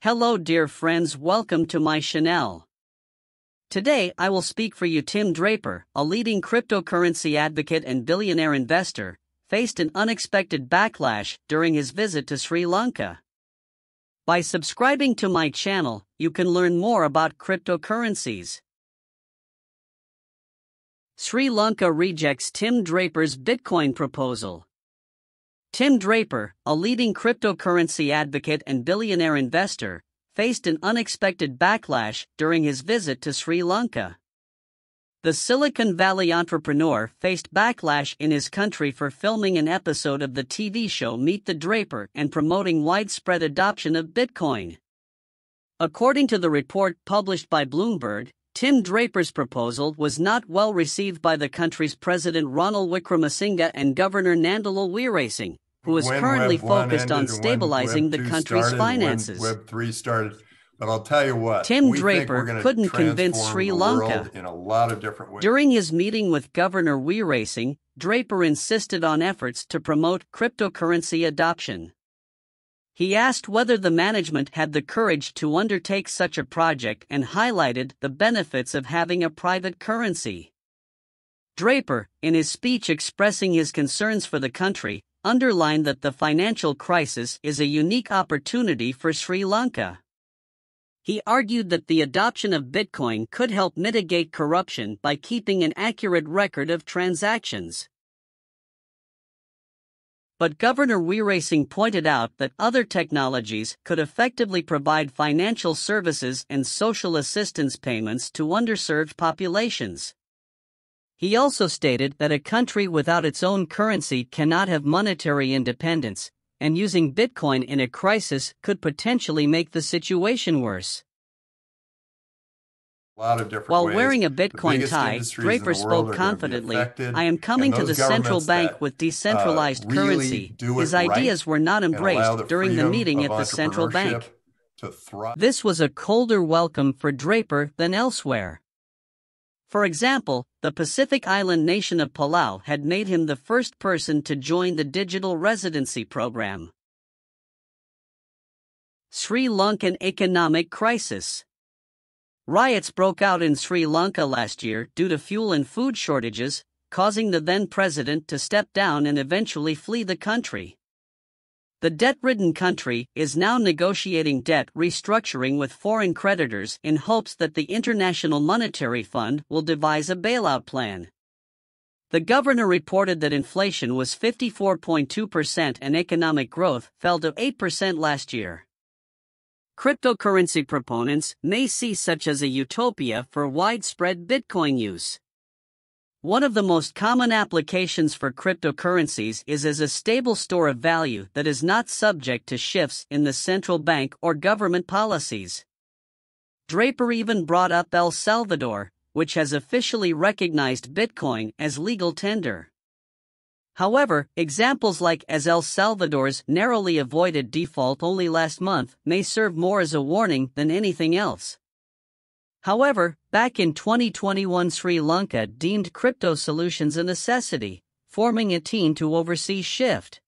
Hello, dear friends, welcome to my channel. Today, I will speak for you. Tim Draper, a leading cryptocurrency advocate and billionaire investor, faced an unexpected backlash during his visit to Sri Lanka. By subscribing to my channel, you can learn more about cryptocurrencies. Sri Lanka rejects Tim Draper's Bitcoin proposal. Tim Draper, a leading cryptocurrency advocate and billionaire investor, faced an unexpected backlash during his visit to Sri Lanka. The Silicon Valley entrepreneur faced backlash in his country for filming an episode of the TV show Meet the Draper and promoting widespread adoption of Bitcoin. According to the report published by Bloomberg, Tim Draper's proposal was not well received by the country's President Ranil Wickremesinghe and Governor Nandalal Weerasinghe, who is when currently Web focused on stabilizing the country's started, finances. Web 3 started. But I'll tell you what, Tim Draper couldn't convince Sri Lanka. in a lot of different ways. During his meeting with Governor Weerasinghe, Draper insisted on efforts to promote cryptocurrency adoption. He asked whether the management had the courage to undertake such a project and highlighted the benefits of having a private currency. Draper, in his speech expressing his concerns for the country, underlined that the financial crisis is a unique opportunity for Sri Lanka. He argued that the adoption of Bitcoin could help mitigate corruption by keeping an accurate record of transactions. But Governor Weerasinghe pointed out that other technologies could effectively provide financial services and social assistance payments to underserved populations. He also stated that a country without its own currency cannot have monetary independence, and using Bitcoin in a crisis could potentially make the situation worse. While ways. wearing a Bitcoin tie, Draper spoke are gonna be confidently I am coming to the central bank with uh, decentralized really currency. His ideas were not embraced during the meeting at the central bank. This was a colder welcome for Draper than elsewhere. For example, the Pacific island nation of Palau had made him the first person to join the digital residency program. Sri Lankan economic crisis. Riots broke out in Sri Lanka last year due to fuel and food shortages, causing the then president to step down and eventually flee the country. The debt ridden country is now negotiating debt restructuring with foreign creditors in hopes that the International Monetary Fund will devise a bailout plan. The governor reported that inflation was 54.2% and economic growth fell to 8% last year. Cryptocurrency proponents may see such as a utopia for widespread Bitcoin use. One of the most common applications for cryptocurrencies is as a stable store of value that is not subject to shifts in the central bank or government policies. Draper even brought up El Salvador, which has officially recognized Bitcoin as legal tender. However, examples like as El Salvador's narrowly avoided default only last month may serve more as a warning than anything else. However, back in 2021, Sri Lanka deemed crypto solutions a necessity, forming a team to oversee Shift.